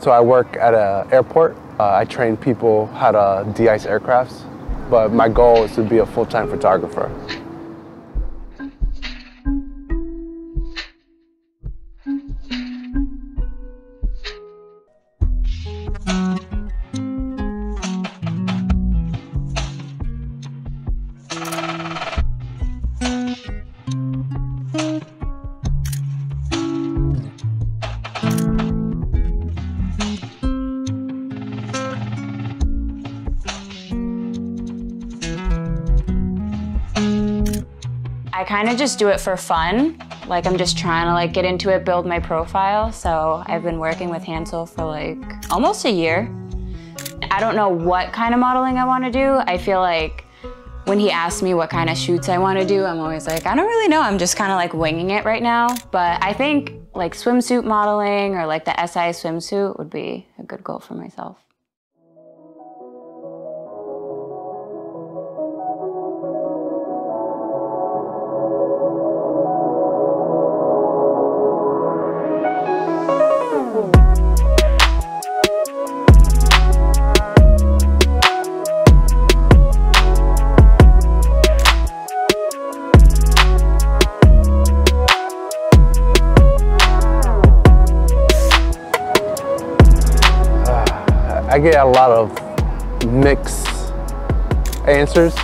So I work at an airport. Uh, I train people how to de-ice aircrafts, but my goal is to be a full-time photographer. I kind of just do it for fun. Like I'm just trying to like get into it, build my profile. So I've been working with Jancel for like almost a year. I don't know what kind of modeling I want to do. I feel like when he asks me what kind of shoots I want to do, I'm always like, I don't really know. I'm just kind of like winging it right now. But I think like swimsuit modeling or like the SI swimsuit would be a good goal for myself. I get a lot of mixed answers.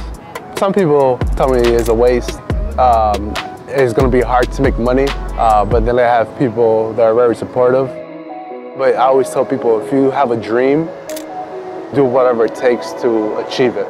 Some people tell me it's a waste. Um, it's going to be hard to make money, uh, but then I have people that are very supportive. But I always tell people if you have a dream, do whatever it takes to achieve it.